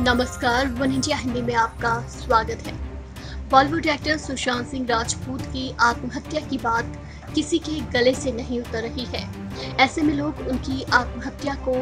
नमस्कार, one India Hindi में आपका स्वागत है। बॉलीवुड एक्टर सुशांत सिंह राजपूत की आत्महत्या की बात किसी के गले से नहीं उतर रही है। ऐसे में लोग उनकी आत्महत्या को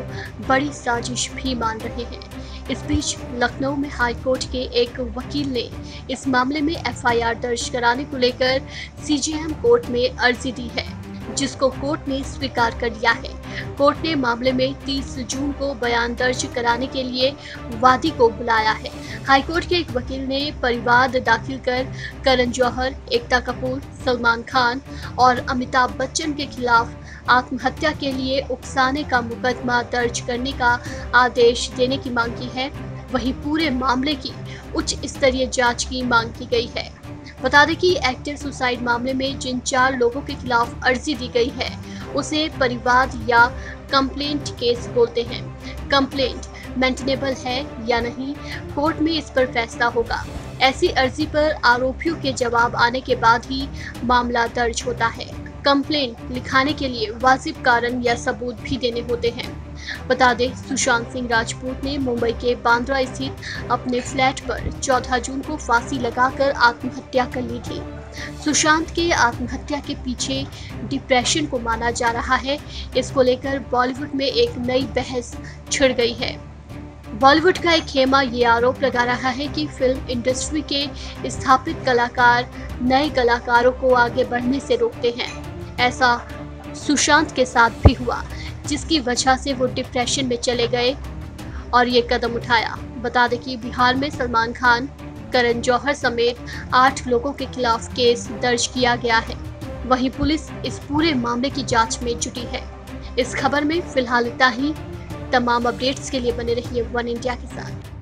बड़ी साजिश भी मान रहे हैं। इस बीच लखनऊ में हाई कोर्ट के एक वकील ने इस मामले में एफआईआर दर्ज कराने को लेकर सीजेएम कोर्ट में अर्जी दी है, जिसको कोर्ट ने स्वीकार कर लिया है। कोर्ट ने मामले में 30 जून को बयान दर्ज कराने के लिए वादी को बुलाया है। हाईकोर्ट के एक वकील ने परिवाद दाखिल कर करण जौहर, एकता कपूर, सलमान खान और अमिताभ बच्चन के खिलाफ आत्महत्या के लिए उकसाने का मुकदमा दर्ज करने का आदेश देने की मांग की है। वहीं पूरे मामले की उच्च स्तरीय जाँच की मांग की गई है। बता दें कि एक्टिव सुसाइड मामले में जिन चार लोगों के खिलाफ अर्जी दी गई है उसे परिवाद या कंप्लेंट केस बोलते हैं। कंप्लेंट मेंटेनेबल है या नहीं कोर्ट में इस पर फैसला होगा। ऐसी अर्जी पर आरोपियों के जवाब आने के बाद ही मामला दर्ज होता है। कंप्लेंट लिखाने के लिए वाजिब कारण या सबूत भी देने होते हैं। बता दें, सुशांत सिंह राजपूत ने मुंबई के बांद्रा स्थित अपने फ्लैट पर 14 जून को फांसी लगाकर आत्महत्या कर ली थी। सुशांत के आत्महत्या के पीछे डिप्रेशन को माना जा रहा है। इसको लेकर बॉलीवुड में एक नई बहस छिड़ गई है। बॉलीवुड का एक खेमा ये आरोप लगा रहा है कि फ़िल्म इंडस्ट्री के स्थापित कलाकार नए कलाकारों को आगे बढ़ने से रोकते हैं। ऐसा सुशांत के साथ भी हुआ, जिसकी वजह से वो डिप्रेशन में चले गए और ये कदम उठाया। बता दें कि बिहार में सलमान खान करण जौहर समेत आठ लोगों के खिलाफ केस दर्ज किया गया है। वहीं पुलिस इस पूरे मामले की जाँच में जुटी है। इस खबर में फ़िलहाल इतना ही। तमाम अपडेट्स के लिए बने रहिए वन इंडिया के साथ।